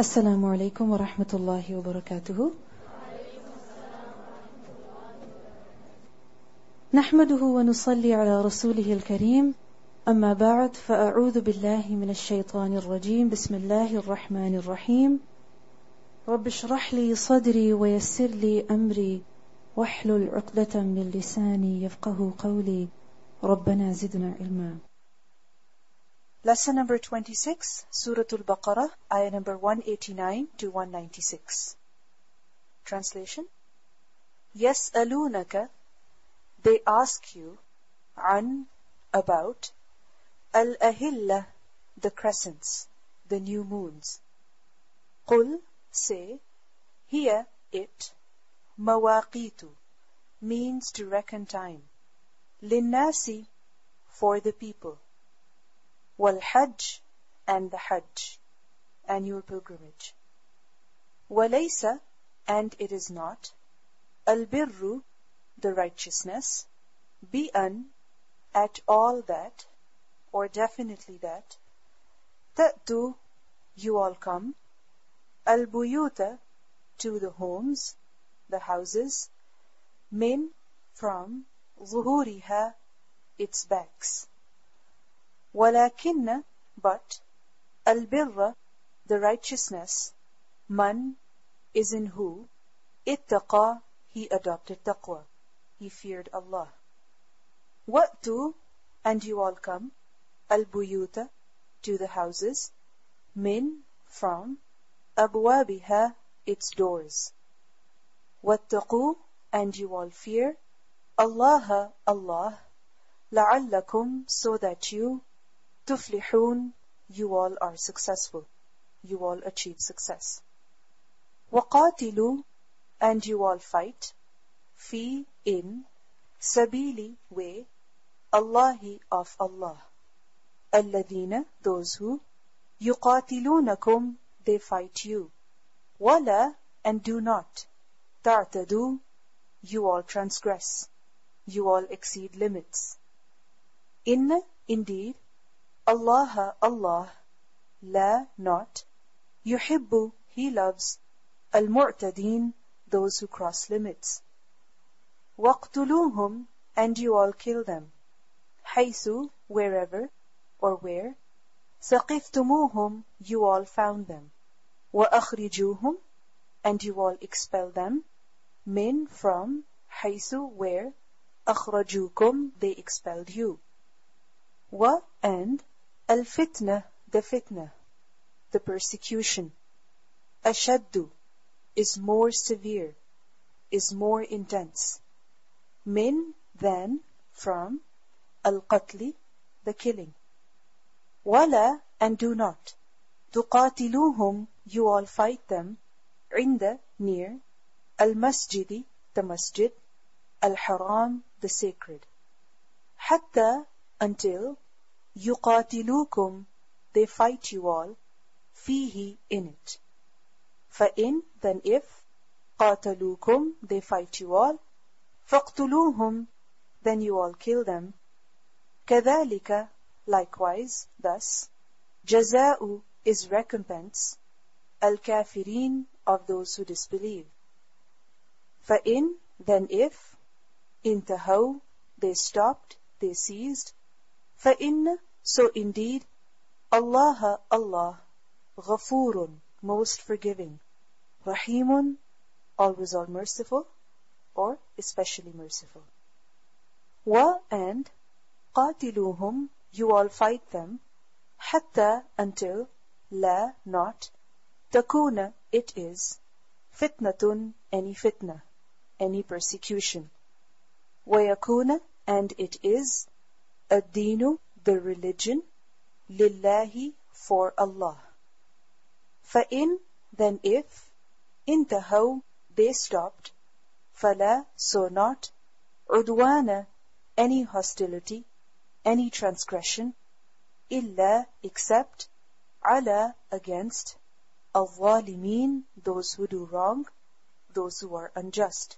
السلام عليكم ورحمة الله وبركاته. نحمده ونصلي على رسوله الكريم. أما بعد فأعوذ بالله من الشيطان الرجيم. بسم الله الرحمن الرحيم. رب اشرح لي صدري ويسر لي أمري. واحلل عقدة من لساني يفقه قولي. ربنا زدنا علما. Lesson number 26, Surah Al-Baqarah, ayah number 189 to 196. Translation Yes, alunaka, they ask you, an, about, al-ahilla, the crescents, the new moons. Qul, say, here, it, mawaqitu, means to reckon time. Linnasi, for the people wal hajj and the hajj, annual pilgrimage. Walaysa, and it is not, al birru, the righteousness, be an, at all that, or definitely that, ta'tu, you all come, al to the homes, the houses, min, from, zuhuriha, its backs. ولكن but البر the righteousness man is in who اتقى he adopted taqwa he feared Allah وَأْتُوا and you all come البيوت to the houses min from أبوابها its doors واتقوا and you all fear Allah Allah لعلكم so that you تفلحون you all are successful you all achieve success وقاتلوا and you all fight في in سبيل way الله of Allah الذين those who يقاتلونكم they fight you ولا and do not تعتدوا you all transgress you all exceed limits in indeed Allah Allah la not yuhibbu he loves al-mu'tadin those who cross limits waqtuluhum and you all kill them haythu wherever or where ثقفتموهم you all found them وأخرجوهم and you all expel them min from haythu where أخرجوكم they expelled you wa and Al-fitna, the fitna, the persecution. Ashaddu is more severe, is more intense. Min, than, from. Al-qatli, the killing. Wala, and do not. Tuqatiluhum, you all fight them. Inda, near. Al-masjidi, the masjid. Al-haram, the sacred. Hatta, until يقاتلوكم they fight you all فيه in it فإن then if قاتلوكم they fight you all فاقتلوهم then you all kill them كذلك likewise thus جزاء is recompense الكافرين of those who disbelieve فإن then if انتهوا they stopped they ceased فإن so indeed Allah Allah غفور most forgiving رحيم always all merciful or especially merciful wa and قاتلوهم you all fight them حتى until لا not تكون it is فتنة any fitna any persecution ويكون and it is Adinu, the religion, lillahi, for Allah. Fa'in, then if, intahaw, they stopped, fala, so not, udwana, any hostility, any transgression, illa, except, ala, against, al-zalimin, those who do wrong, those who are unjust.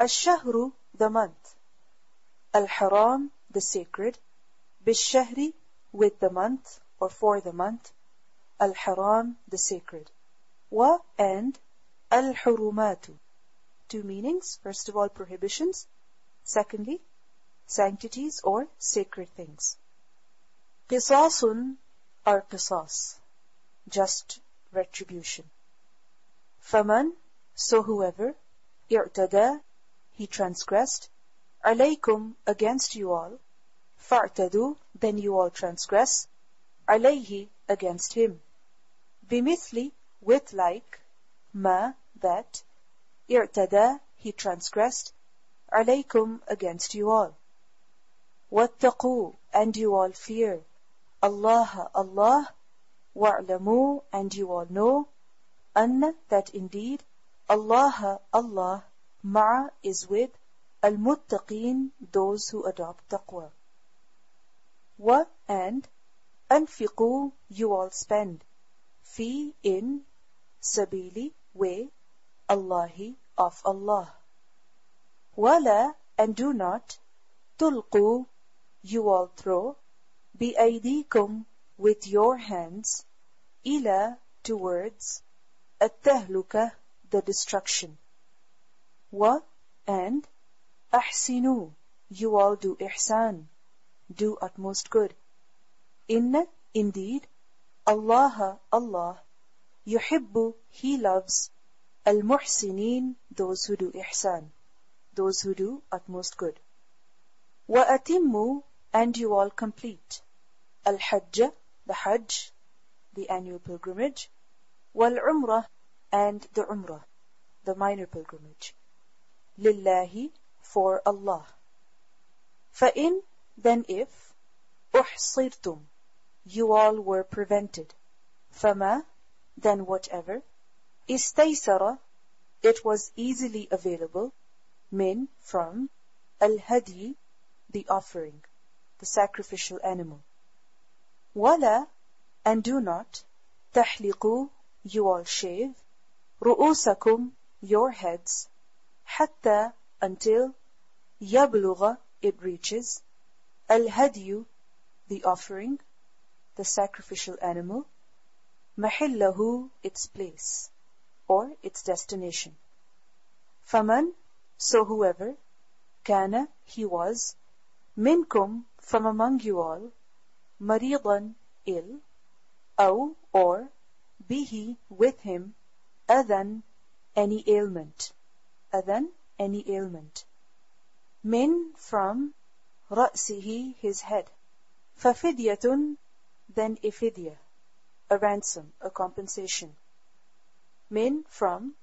Ash-shahru, the month. Al-haram, the sacred, bishahri, with the month or for the month, al-haram, the sacred. Wa and al-hurumatu. Two meanings. First of all, prohibitions. Secondly, sanctities or sacred things. Qisasun or qisas, just retribution. Faman, so whoever, i'tada, he transgressed, alaykum against you all, fa'tadu, then you all transgress, alayhi against him. Bimithli, with like, ma, that, irtada, he transgressed, alaykum against you all. Wattaqu, and you all fear, Allah, Allah, wa'lamu, and you all know, anna, that indeed, Allah, Allah, Ma is with, Al-Muttaqeen, those who adopt taqwa. Wa and Anfiqu, you all spend. Fi in Sabili, way, Allahi, of Allah. Wala, and do not, Tulqu, you all throw, Bi'aydikum, with your hands, Ila, towards, at the destruction. Wa, and, أحسنوا you all do ihsan, do utmost good. Inna indeed, Allah Allah, yuhibbu he loves, al-muhsinin those who do ihsan, those who do utmost good. وَأَتِمُّوا and you all complete. Al-Hajj, the Hajj, the annual pilgrimage, wal-Umrah, and the Umrah, the minor pilgrimage. Lillahi, for Allah. فَإِن, then if, أُحْصِرْتُمْ, you all were prevented. فَمَا, then whatever, إِسْتَيْسَرَ, it was easily available, min, from, al-hadi, the offering the sacrificial animal. Wala, and do not, tahliqu, you all shave, ru'usakum, your heads, hatta, until, yabluga, it reaches, al-hadyu, the offering, the sacrificial animal, mahillahu, its place, or its destination. Faman, so whoever, kana, he was, minkum, from among you all, maridan, ill, aw, or, bihi, with him, adhan, any ailment, adhan, any ailment. Min, from, ra'sihi, his head. Fafidyatun, then a fidya, a ransom, a compensation. Min, from,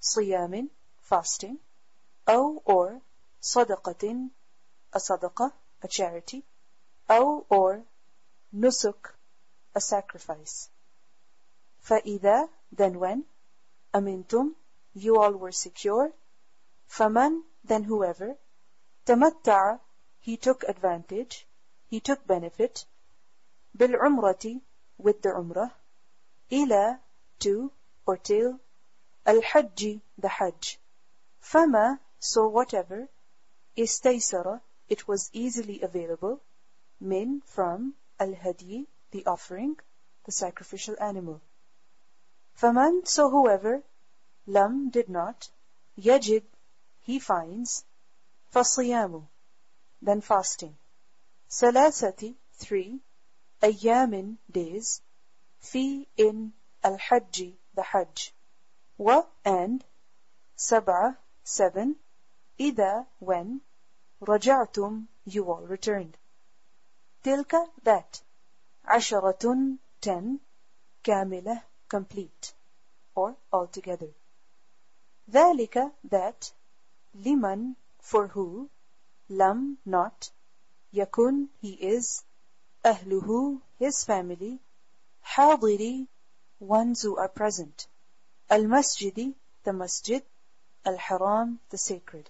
siyamin, fasting, aw, or, sadaqatin, a sadaqah, a charity, أو or nusuk, a sacrifice. فإذا, then when, أمنتم, you all were secure, فمن, then whoever, تمتع, he took advantage, he took benefit, بالعمرة, with the umrah, إلى, to, or till, الحج, the hajj. فما, so whatever, استيسر, it was easily available, min from al-hadi, the offering, the sacrificial animal. Faman, so whoever, lam did not, yajid, he finds, fasiyamu, then fasting. Salasati, three, ayyamin, days, fi in al-hajji, the hajj, wa and, sab'a, seven, ida, when, رجعتم you all returned تلك that عشرة ten كاملة complete or altogether ذلك that liman for who, lam not, yakun he is, ahluhu his family, hadiri ones who are present, al masjidi the masjid, al haram the sacred.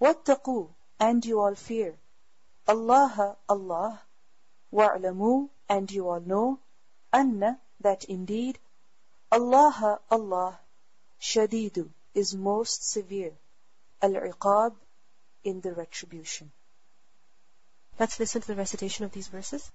Wattaqu and you all fear, Allah Allah, wa'lamu and you all know, anna that indeed, Allah Allah, shadidu is most severe al-iqab in the retribution Let's listen to the recitation of these verses.